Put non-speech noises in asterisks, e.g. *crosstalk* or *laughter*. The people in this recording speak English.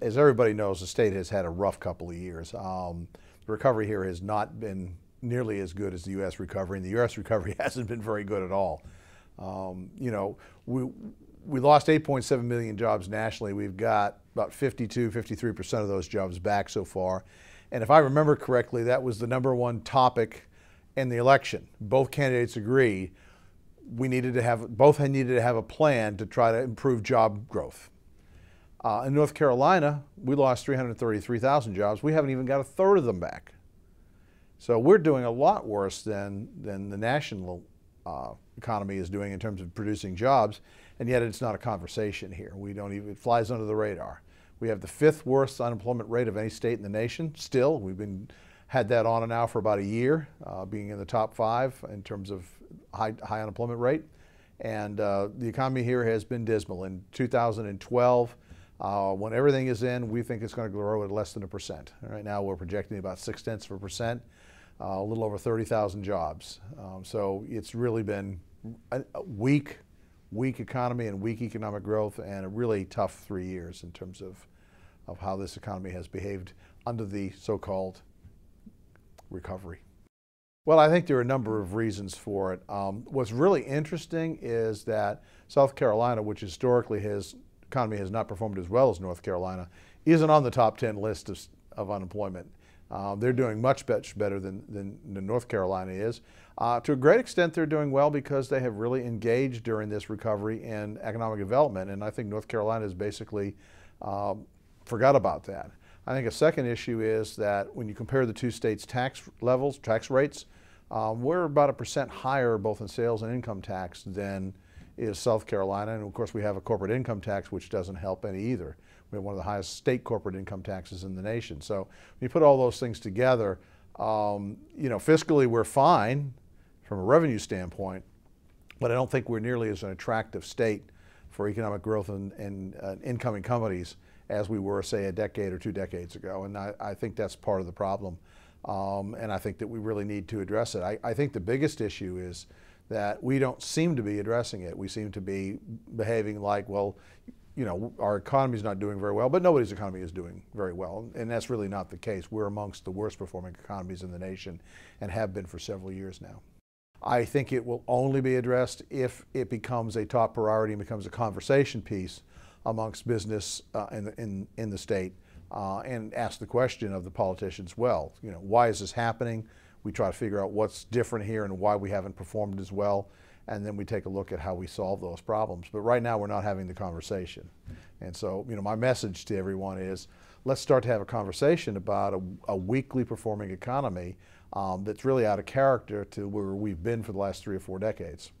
As everybody knows, the state has had a rough couple of years. Um, the recovery here has not been nearly as good as the U.S. recovery, and the U.S. recovery *laughs* hasn't been very good at all. Um, you know, we, we lost 8.7 million jobs nationally. We've got about 52, 53% of those jobs back so far. And if I remember correctly, that was the number one topic in the election. Both candidates agree we needed to have, both had needed to have a plan to try to improve job growth. Uh, in North Carolina, we lost 333,000 jobs. We haven't even got a third of them back. So we're doing a lot worse than, than the national uh, economy is doing in terms of producing jobs, and yet it's not a conversation here. We don't even, it flies under the radar. We have the fifth worst unemployment rate of any state in the nation still. We've been had that on and now for about a year, uh, being in the top five in terms of high, high unemployment rate. And uh, the economy here has been dismal. In 2012, uh, when everything is in, we think it's going to grow at less than a percent. Right now, we're projecting about six tenths of a percent, uh, a little over 30,000 jobs. Um, so it's really been a, a weak, weak economy and weak economic growth, and a really tough three years in terms of of how this economy has behaved under the so-called recovery. Well, I think there are a number of reasons for it. Um, what's really interesting is that South Carolina, which historically has economy has not performed as well as North Carolina, isn't on the top 10 list of, of unemployment. Um, they're doing much, much better than, than, than North Carolina is. Uh, to a great extent, they're doing well because they have really engaged during this recovery in economic development, and I think North Carolina has basically um, forgot about that. I think a second issue is that when you compare the two states' tax levels, tax rates, um, we're about a percent higher both in sales and income tax than is South Carolina. And of course, we have a corporate income tax, which doesn't help any either. We have one of the highest state corporate income taxes in the nation. So when you put all those things together, um, you know, fiscally we're fine from a revenue standpoint, but I don't think we're nearly as an attractive state for economic growth and, uh, incoming companies as we were, say, a decade or two decades ago. And I, I think that's part of the problem. Um, and I think that we really need to address it. I, I think the biggest issue is that we don't seem to be addressing it. We seem to be behaving like, well, you know, our economy is not doing very well, but nobody's economy is doing very well. And that's really not the case. We're amongst the worst performing economies in the nation and have been for several years now. I think it will only be addressed if it becomes a top priority and becomes a conversation piece amongst business uh, in, the, in, in the state uh, and ask the question of the politicians, well, you know, why is this happening? We try to figure out what's different here and why we haven't performed as well. And then we take a look at how we solve those problems. But right now we're not having the conversation. And so, you know, my message to everyone is let's start to have a conversation about a, a weakly performing economy um, that's really out of character to where we've been for the last three or four decades.